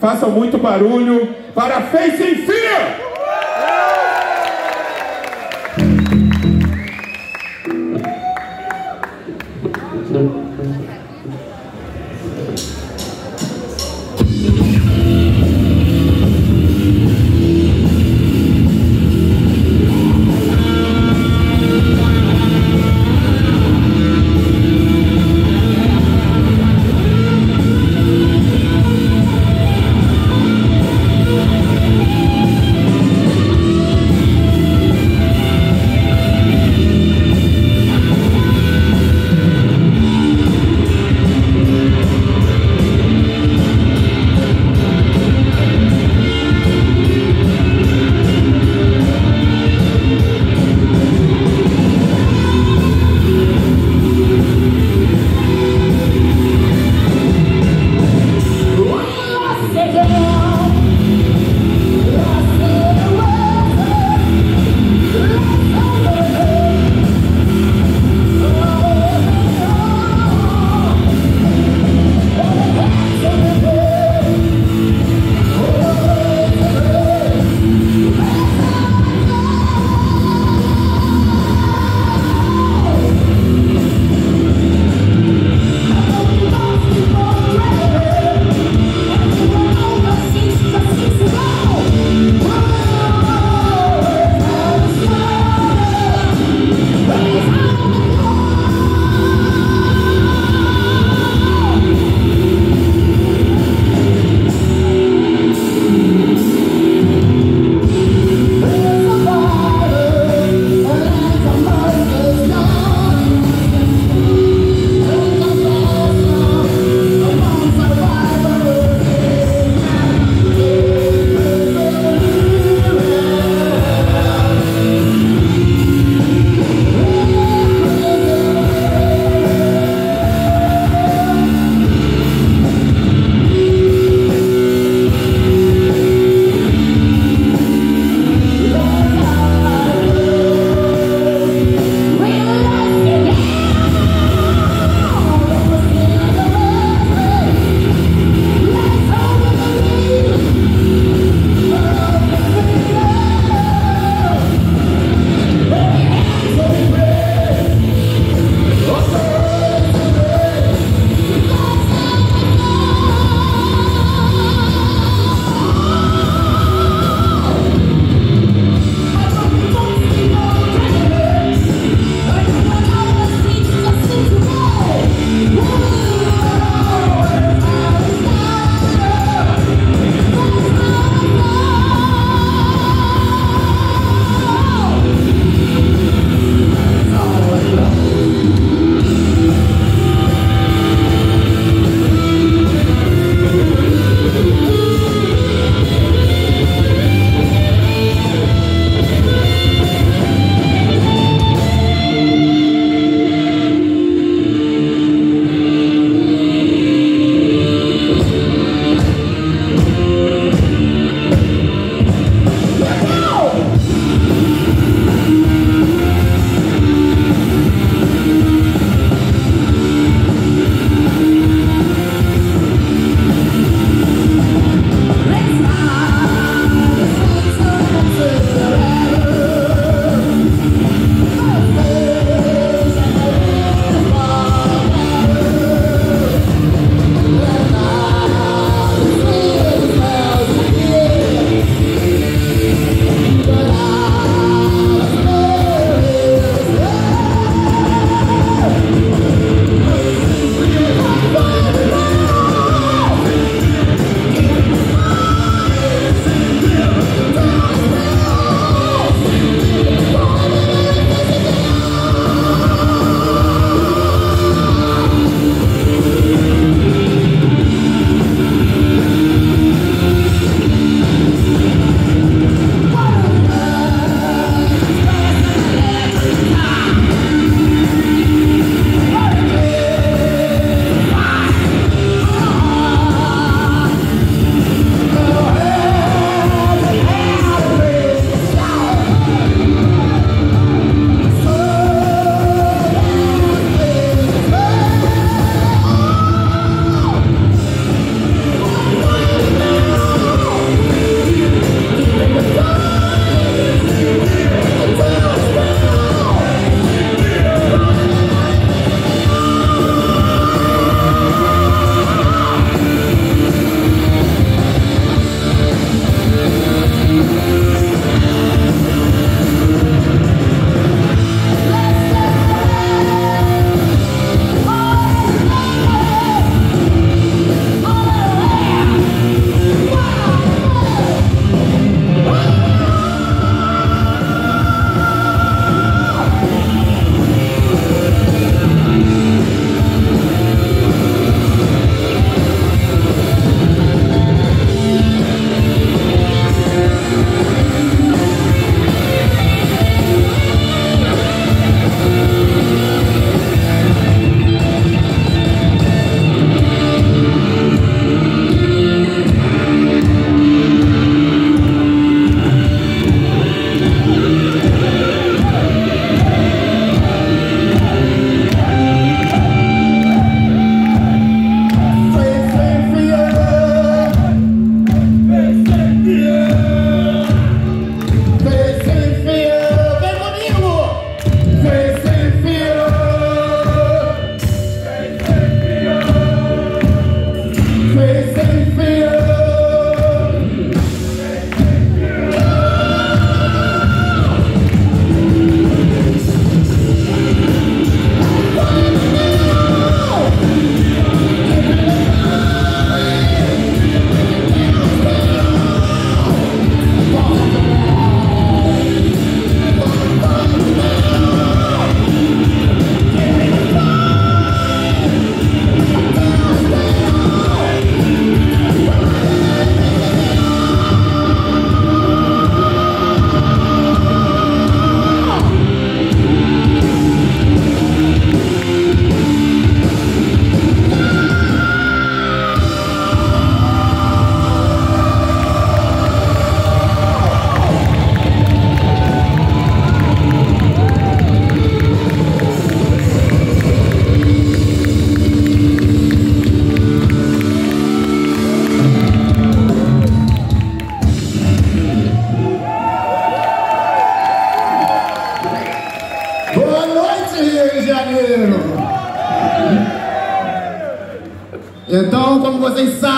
Façam muito barulho para Face! Então,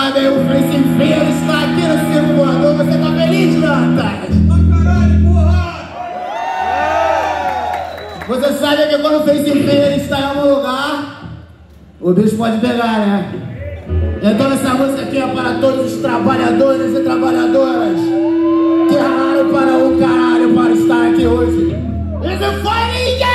vocês sabem, o Face Fear está aqui no Circo Voador. Você tá feliz, Dantas? Porra! Você sabe que quando o Face Fear está em algum lugar, o bicho pode pegar, né? Então essa música aqui é para todos os trabalhadores e trabalhadoras que ralaram para o caralho para estar aqui hoje. Isso foi ninguém!